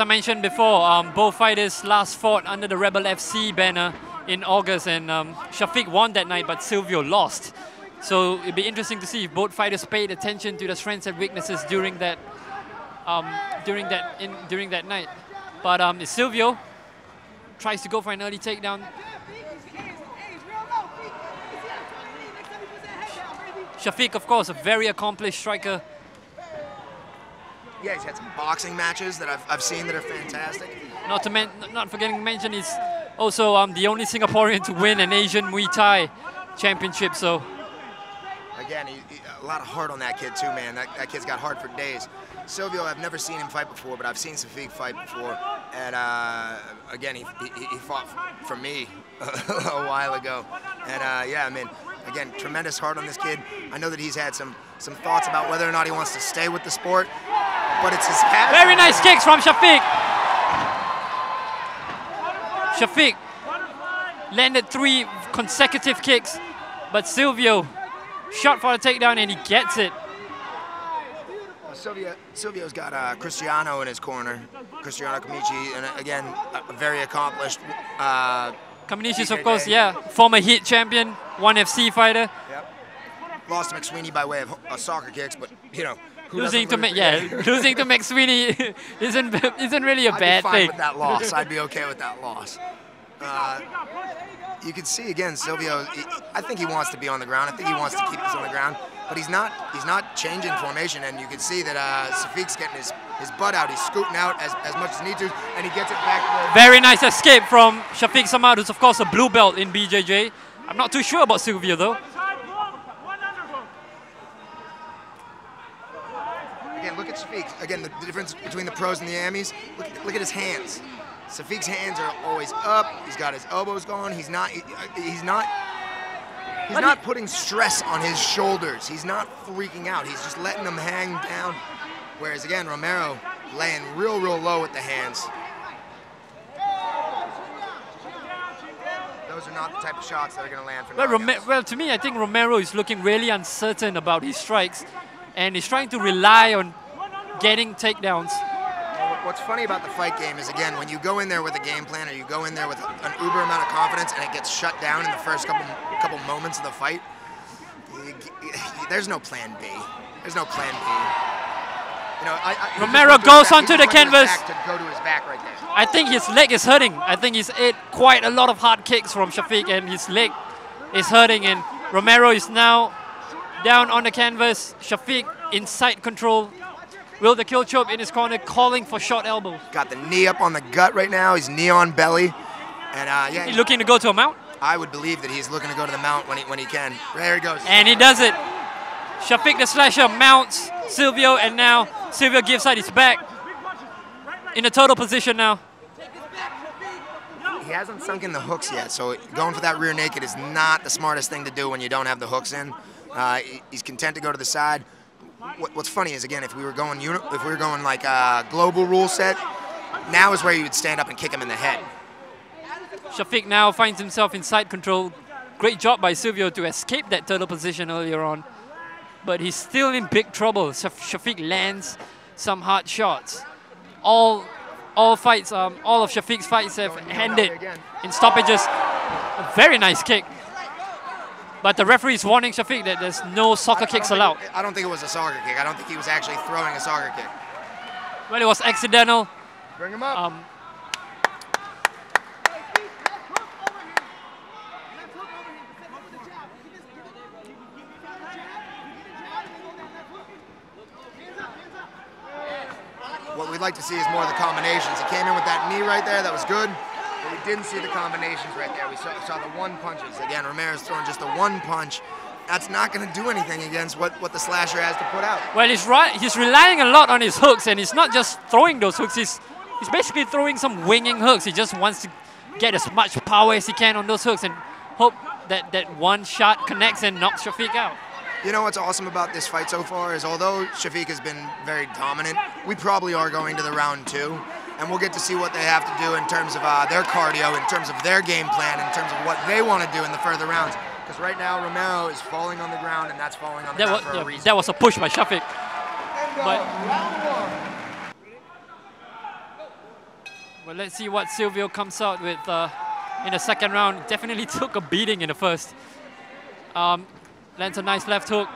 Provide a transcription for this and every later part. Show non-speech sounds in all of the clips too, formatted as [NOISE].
I mentioned before, um, both fighters last fought under the Rebel FC banner in August, and um, Syafiq won that night, but Silvio lost. So it'd be interesting to see if both fighters paid attention to the strengths and weaknesses during that um, during that in, during that night. But um, Silvio tries to go for an early takedown. Syafiq, of course, a very accomplished striker. Yeah, he's had some boxing matches that I've, I've seen that are fantastic. Not to men, not forgetting to mention, he's also um, the only Singaporean to win an Asian Muay Thai championship. So again, he, he, a lot of heart on that kid too, man. That, that kid's got heart for days. Silvio, I've never seen him fight before, but I've seen Safiq fight before. And uh, again, he, he, he, fought for me [LAUGHS] a while ago. And uh, yeah, I mean, again, tremendous heart on this kid. I know that he's had some some thoughts about whether or not he wants to stay with the sport, but it's his passion. Very nice kicks from Syafiq. Syafiq landed three consecutive kicks, but Silvio shot for the takedown and he gets it. Silvio, Silvio's got uh, Cristiano in his corner. Cristiano Kamichi, and uh, again, a very accomplished. Uh, is, of course, yeah, former Heat champion, ONE FC fighter. Yep. Lost to McSweeney by way of uh, soccer kicks, but you know. Losing to yeah, [LAUGHS] losing to McSweeney [LAUGHS] isn't isn't really a I'd bad be fine thing. with that loss. I'd be okay with that [LAUGHS] loss. Uh, you can see again, Silvio. He, I think he wants to be on the ground. I think he wants to keep us on the ground, but he's not. He's not changing formation, and you can see that uh, Safiq's getting his his butt out. He's scooting out as, as much as he needs to, and he gets it back. Very nice escape from Syafiq Samad, who's of course a blue belt in BJJ. I'm not too sure about Silvio though. Again, look at Safiq. Again, the, the difference between the pros and the Amis. Look, look at his hands. Safiq's hands are always up. He's got his elbows going. He's not. He, uh, he's not. He's not putting stress on his shoulders. He's not freaking out. He's just letting them hang down. Whereas again, Romero laying real, real low with the hands. Those are not the type of shots that are going to land for well, well, to me, I think Romero is looking really uncertain about his strikes, and he's trying to rely on getting takedowns what's funny about the fight game is again when you go in there with a game plan or you go in there with an uber amount of confidence and it gets shut down in the first couple couple moments of the fight, [LAUGHS] there's no plan B. There's no plan B. You know, I, I, Romero goes onto the canvas. To to right. I think his leg is hurting. I think he's ate quite a lot of hard kicks from Syafiq and his leg is hurting and Romero is now down on the canvas. Syafiq inside control Will the kill Chope in his corner calling for short elbows. Got the knee up on the gut right now. He's knee on belly. And uh, yeah, he's looking to go to a mount? I would believe that he's looking to go to the mount when he, when he can. There he goes. And he does it. Syafiq the slasher mounts Silvio, and now Silvio gives out his back. In a total position now. He hasn't sunk in the hooks yet, so going for that rear naked is not the smartest thing to do when you don't have the hooks in. Uh, he's content to go to the side what's funny is again, if we were going if we were going like a global rule set, now is where you would stand up and kick him in the head. Syafiq now finds himself in side control. Great job by Silvio to escape that turtle position earlier on. But he's still in big trouble. Syafiq lands some hard shots. All all fights, um, all of Syafiq's fights have ended in stoppages. A very nice kick but the referee is warning Syafiq that there's no soccer kicks think, allowed. I don't think it was a soccer kick. I don't think he was actually throwing a soccer kick. Well, it was accidental. Bring him up. Um, what we'd like to see is more of the combinations. He came in with that knee right there. That was good. Didn't see the combinations right there. We saw, saw the one punches. Again, Ramirez throwing just the one punch. That's not going to do anything against what, what the slasher has to put out. Well, he's right. He's relying a lot on his hooks, and he's not just throwing those hooks. He's he's basically throwing some winging hooks. He just wants to get as much power as he can on those hooks and hope that that one shot connects and knocks Syafiq out. You know what's awesome about this fight so far is although Syafiq has been very dominant, we probably are going to the round two and we'll get to see what they have to do in terms of uh, their cardio, in terms of their game plan, in terms of what they want to do in the further rounds. Because right now Romero is falling on the ground, and that's falling on the that ground was, for a reason. That was a push by Syafiq. But Well, let's see what Silvio comes out with uh, in the second round. Definitely [LAUGHS] took a beating in the first. Um, lands a nice left hook.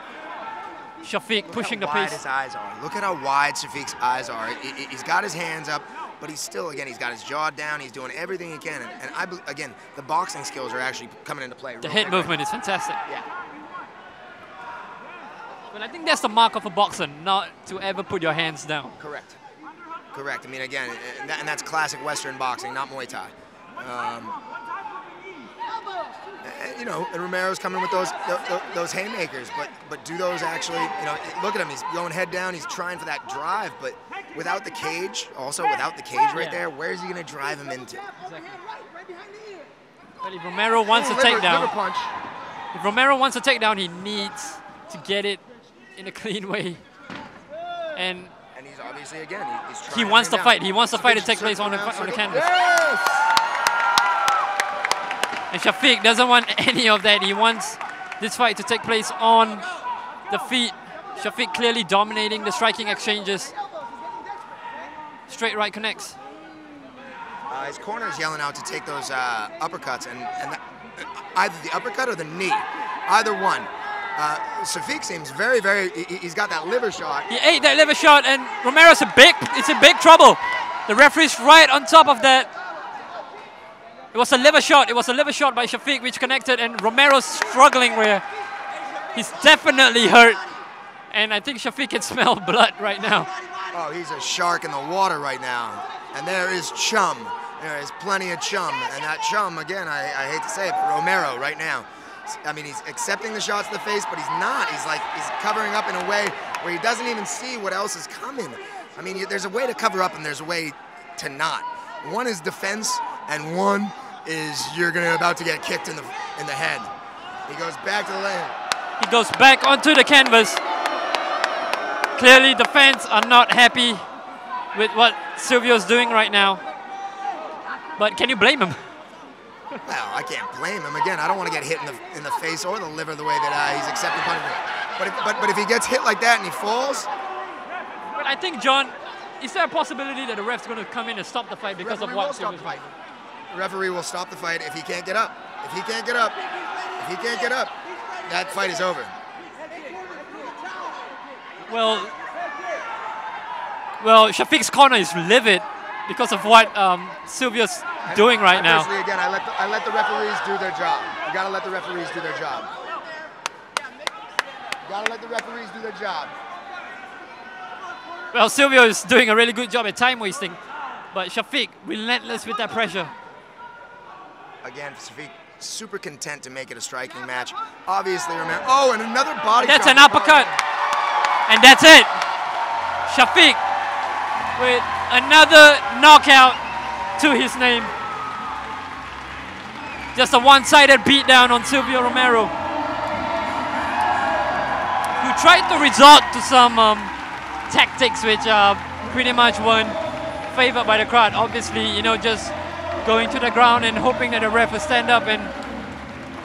Syafiq Look pushing how the wide pace. his eyes are. Look at how wide Syafiq's eyes are. He- he- He's got his hands up, but he's still, again, he's got his jaw down. He's doing everything he can. And, and I, again, the boxing skills are actually coming into play. The hit movement is fantastic. Yeah. But I think that's the mark of a boxer, not to ever put your hands down. Correct. Correct. I mean, again, and, that, and that's classic Western boxing, not Muay Thai. Um, you know, and Romero's coming with those those, those haymakers, but but do those actually? You know, look at him. He's going head down. He's trying for that drive, but without the cage, also without the cage right Yeah. there, where's he going to drive him into? Exactly. But if Romero wants a liver- takedown, liver punch. if Romero wants a takedown, he needs to get it in a clean way. And And he's obviously again, he, he's trying. he wants bring the fight. He wants the fight to take place on the, on the canvas. Yes! And Syafiq doesn't want [LAUGHS] any of that. He wants this fight to take place on the feet. Syafiq clearly dominating the striking exchanges. Straight right connects. Uh, his corner is yelling out to take those uh, uppercuts, and, and that, either the uppercut or the knee, either one. Uh, Safik seems very, very. He, he's got that liver shot. He ate that liver shot, and Romero's a big, it's in big trouble. The referee's right on top of that. It was a liver shot. It was a liver shot by Syafiq, which connected, and Romero's struggling where he's definitely hurt. And I think Syafiq can [LAUGHS] smell blood right now. Oh, he's a shark in the water right now. And there is chum. There is plenty of chum, and that chum, again, I, I hate to say it, but Romero right now. I mean, he's accepting the shots to the face, but he's not. He's like he's covering up in a way where he doesn't even see what else is coming. I mean, there's a way to cover up, and there's a way to not. One is defense, and one is you're gonna about to get kicked in the in the head. He goes back to the lane. He goes back onto the canvas. Clearly, the fans are not happy with what Silvio's doing right now. But can you blame him? Well, I can't blame him. Again, I don't want to get hit in the in the face or the liver the way that uh, he's accepting punishment. But if, but but if he gets hit like that and he falls, But I think, John, is there a possibility that the ref's going to come in and stop the fight because of what will stop the Silvio's fight. The referee will stop the fight if he can't get up. If he can't get up, if he can't get up, that fight is over. Well, well, Syafiq's corner is livid because of what um, Silvio's doing right I now. Personally, again, I let the, I let the referees do their job. You gotta let the referees do their job. You gotta let the referees do their job. Well, Silvio is doing a really good job at time wasting, but Syafiq relentless with that pressure. Again, Safik super content to make it a striking match. Obviously, remember. Oh, and another body. That's an uppercut. And that's it. Syafiq with another knockout to his name. Just a one-sided beatdown on Silvio Romero, who tried to resort to some um, tactics which uh, pretty much weren't favored by the crowd. Obviously, you know, just going to the ground and hoping that the ref will stand up and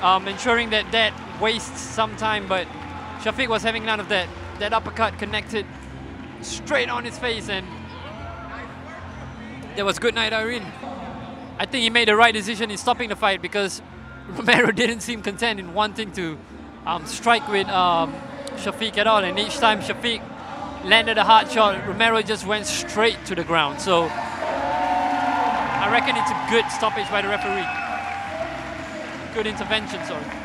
um, ensuring that that wastes some time. But Syafiq was having none of that. That uppercut connected straight on his face, and that was good night, Irene. I think he made the right decision in stopping the fight because [LAUGHS] Romero didn't seem content in wanting to um, strike with um, Syafiq at all. And each time Syafiq landed a hard shot, Romero just went straight to the ground. So I reckon it's a good stoppage by the referee. Good intervention, sorry.